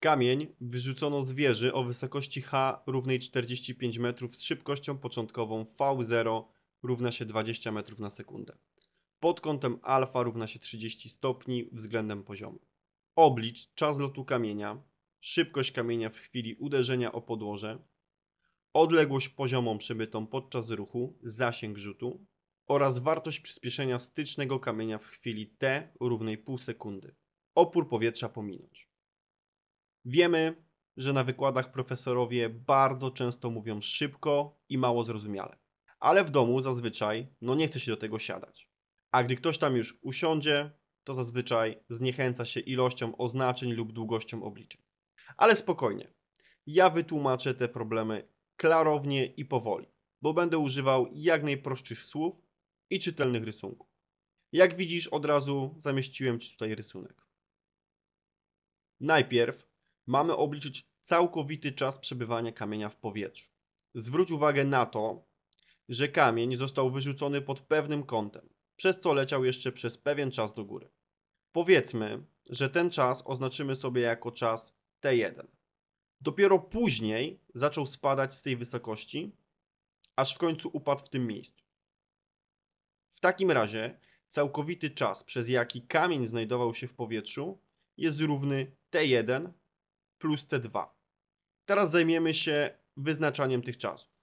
Kamień wyrzucono z wieży o wysokości h równej 45 metrów z szybkością początkową v0 równa się 20 metrów na sekundę. Pod kątem alfa równa się 30 stopni względem poziomu. Oblicz czas lotu kamienia, szybkość kamienia w chwili uderzenia o podłoże, odległość poziomą przebytą podczas ruchu, zasięg rzutu oraz wartość przyspieszenia stycznego kamienia w chwili t równej pół sekundy. Opór powietrza pominąć. Wiemy, że na wykładach profesorowie bardzo często mówią szybko i mało zrozumiale. Ale w domu zazwyczaj no nie chce się do tego siadać. A gdy ktoś tam już usiądzie, to zazwyczaj zniechęca się ilością oznaczeń lub długością obliczeń. Ale spokojnie. Ja wytłumaczę te problemy klarownie i powoli, bo będę używał jak najprostszych słów i czytelnych rysunków. Jak widzisz, od razu zamieściłem Ci tutaj rysunek. Najpierw mamy obliczyć całkowity czas przebywania kamienia w powietrzu. Zwróć uwagę na to, że kamień został wyrzucony pod pewnym kątem, przez co leciał jeszcze przez pewien czas do góry. Powiedzmy, że ten czas oznaczymy sobie jako czas T1. Dopiero później zaczął spadać z tej wysokości, aż w końcu upadł w tym miejscu. W takim razie całkowity czas, przez jaki kamień znajdował się w powietrzu, jest równy T1 plus T2. Teraz zajmiemy się wyznaczaniem tych czasów.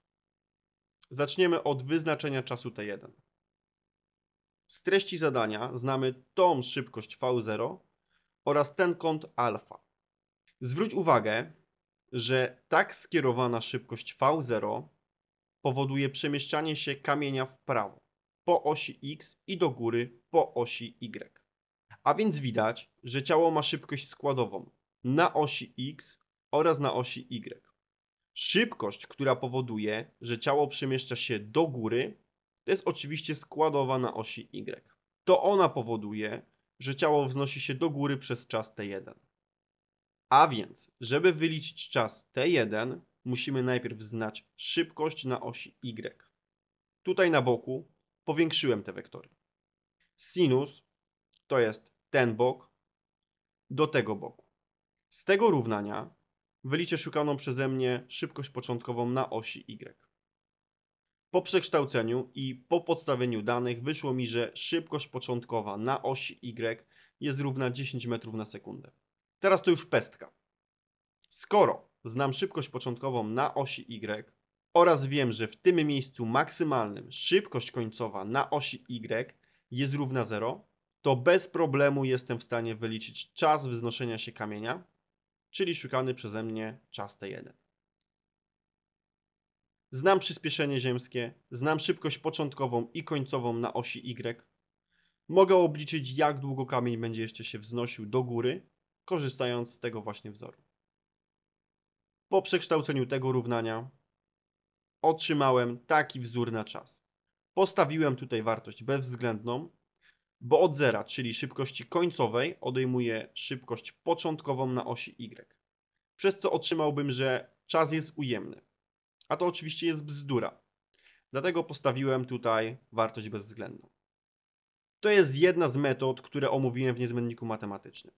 Zaczniemy od wyznaczenia czasu T1. Z treści zadania znamy tą szybkość V0 oraz ten kąt alfa. Zwróć uwagę, że tak skierowana szybkość V0 powoduje przemieszczanie się kamienia w prawo po osi X i do góry po osi Y. A więc widać, że ciało ma szybkość składową na osi X oraz na osi Y. Szybkość, która powoduje, że ciało przemieszcza się do góry, to jest oczywiście składowa na osi Y. To ona powoduje, że ciało wznosi się do góry przez czas T1. A więc, żeby wyliczyć czas T1, musimy najpierw znać szybkość na osi Y. Tutaj na boku powiększyłem te wektory. Sinus to jest ten bok do tego boku. Z tego równania wyliczę szukaną przeze mnie szybkość początkową na osi Y. Po przekształceniu i po podstawieniu danych wyszło mi, że szybkość początkowa na osi Y jest równa 10 metrów na sekundę. Teraz to już pestka. Skoro znam szybkość początkową na osi Y oraz wiem, że w tym miejscu maksymalnym szybkość końcowa na osi Y jest równa 0, to bez problemu jestem w stanie wyliczyć czas wznoszenia się kamienia, czyli szukany przeze mnie czas T1. Znam przyspieszenie ziemskie, znam szybkość początkową i końcową na osi Y. Mogę obliczyć, jak długo kamień będzie jeszcze się wznosił do góry, korzystając z tego właśnie wzoru. Po przekształceniu tego równania otrzymałem taki wzór na czas. Postawiłem tutaj wartość bezwzględną, bo od zera, czyli szybkości końcowej, odejmuję szybkość początkową na osi Y. Przez co otrzymałbym, że czas jest ujemny. A to oczywiście jest bzdura. Dlatego postawiłem tutaj wartość bezwzględną. To jest jedna z metod, które omówiłem w niezbędniku matematycznym.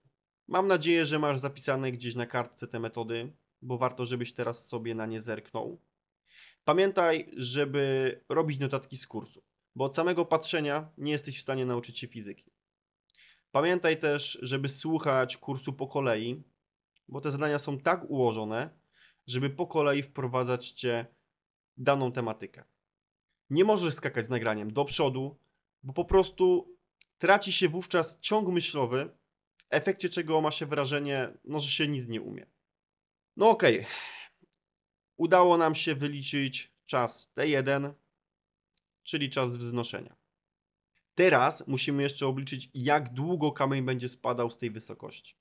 Mam nadzieję, że masz zapisane gdzieś na kartce te metody, bo warto, żebyś teraz sobie na nie zerknął. Pamiętaj, żeby robić notatki z kursu, bo od samego patrzenia nie jesteś w stanie nauczyć się fizyki. Pamiętaj też, żeby słuchać kursu po kolei, bo te zadania są tak ułożone, żeby po kolei wprowadzać cię daną tematykę. Nie możesz skakać z nagraniem do przodu, bo po prostu traci się wówczas ciąg myślowy, w efekcie czego ma się wrażenie, no, że się nic nie umie. No okej. Okay. Udało nam się wyliczyć czas T1, czyli czas wznoszenia. Teraz musimy jeszcze obliczyć, jak długo kamień będzie spadał z tej wysokości.